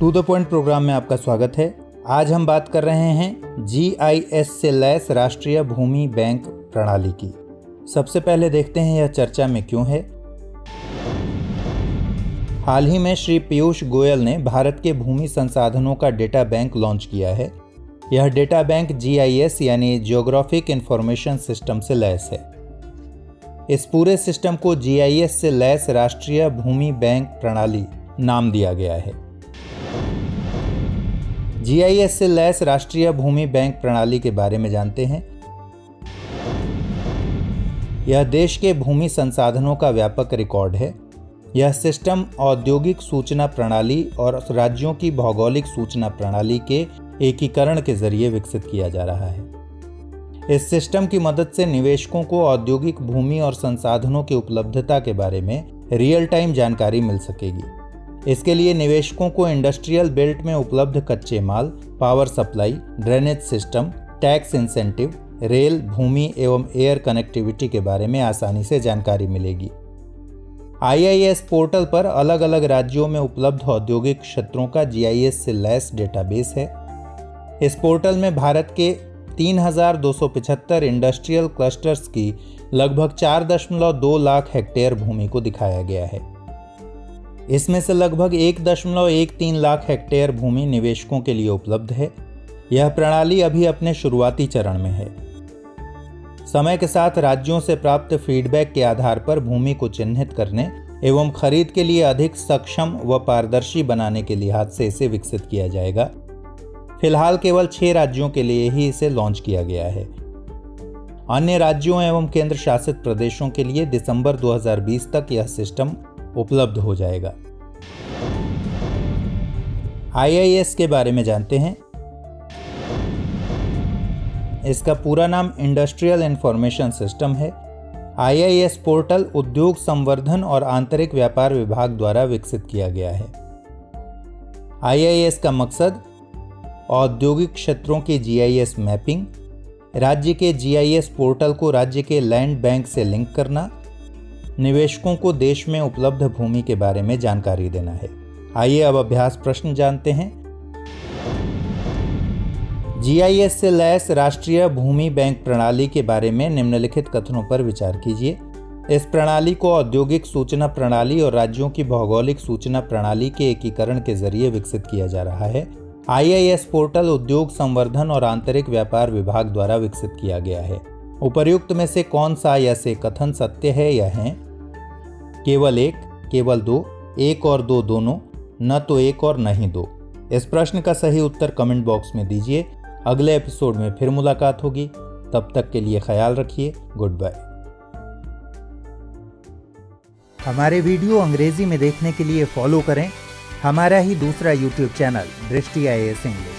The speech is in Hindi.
टू द पॉइंट प्रोग्राम में आपका स्वागत है। आज हम बात कर रहे हैं जीआईएस से लैस राष्ट्रीय भूमि बैंक प्रणाली की। सबसे पहले देखते हैं यह चर्चा में क्यों है। हाल ही में श्री पीयूष गोयल ने भारत के भूमि संसाधनों का डेटा बैंक लॉन्च किया है। यह डेटा बैंक जीआईएस यानी जियोग्राफिक इंफॉर्मेशन सिस्टम से लैस है। इस पूरे सिस्टम को जीआईएस से लैस राष्ट्रीय भूमि बैंक प्रणाली नाम दिया गया है। जीआईएस से लैस राष्ट्रीय भूमि बैंक प्रणाली के बारे में जानते हैं। यह देश के भूमि संसाधनों का व्यापक रिकॉर्ड है। यह सिस्टम औद्योगिक सूचना प्रणाली और राज्यों की भौगोलिक सूचना प्रणाली के एकीकरण के ज़रिए विकसित किया जा रहा है। इस सिस्टम की मदद से निवेशकों को औद्योगिक भूमि और संसाधनों की उपलब्धता के बारे में रियल टाइम जानकारी मिल सकेगी। इसके लिए निवेशकों को इंडस्ट्रियल बेल्ट में उपलब्ध कच्चे माल power supply drainage system tax incentive rail भूमि एवं एयर कनेक्टिविटी के बारे में आसानी से जानकारी मिलेगी। आईआईएस पोर्टल पर अलग अलग राज्यों में उपलब्ध औद्योगिक क्षेत्रों का जीआईएस से लैस डेटाबेस है। इस पोर्टल में भारत के 3,275 इंडस्ट्रियल क्लस्टर्स की लगभग 4.2 लाख हेक्टेयर भूमि को दिखाया गया है। इसमें से लगभग 1.13 लाख हेक्टेयर भूमि निवेशकों के लिए उपलब्ध है। यह प्रणाली अभी अपने शुरुआती चरण में है। समय के साथ राज्यों से प्राप्त फीडबैक के आधार पर भूमि को चिन्हित करने एवं खरीद के लिए अधिक सक्षम व पारदर्शी बनाने के लिहाज से इसे विकसित किया जाएगा। फ़िलहाल केवल छह राज्यों के लिए ही इसे लॉन्च किया गया है। अन्य राज्यों एवं केंद्र शासित प्रदेशों के लिए दिसंबर 2020 तक यह सिस्टम उपलब्ध हो जाएगा। आईआईएस के बारे में जानते हैं। इसका पूरा नाम इंडस्ट्रियल इंफॉर्मेशन सिस्टम है। आईआईएस पोर्टल उद्योग संवर्धन और आंतरिक व्यापार विभाग द्वारा विकसित किया गया है। आईआईएस का मकसद औद्योगिक क्षेत्रों के जीआईएस मैपिंग राज्य के जीआईएस पोर्टल को राज्य के लैंड बैंक से लिंक करना निवेशकों को देश में उपलब्ध भूमि के बारे में जानकारी देना है। आइए अब अभ्यास प्रश्न जानते हैं। जीआईएस से लैस राष्ट्रीय भूमि बैंक प्रणाली के बारे में निम्नलिखित कथनों पर विचार कीजिए। इस प्रणाली को औद्योगिक सूचना प्रणाली और राज्यों की भौगोलिक सूचना प्रणाली के एकीकरण के ज़रिए विकसित किया जा रहा है। आईआईएस पोर्टल उद्योग संवर्धन और आंतरिक व्यापार विभाग द्वारा विकसित किया गया है। उपर्युक्त में से कौन सा या से कथन सत्य है या है? केवल एक, केवल दो, एक और दो दोनों, न तो एक और न ही दो। इस प्रश्न का सही उत्तर कमेंट बॉक्स में दीजिए। अगले एपिसोड में फिर मुलाकात होगी। तब तक के लिए ख्याल रखिए। Good bye. हमारे वीडियो अंग्रेज़ी में देखने के लिए फॉलो करें। हमारा ही दूसरा यूट्यूब चैनल, दृष्टि आई एस इंग्लिश।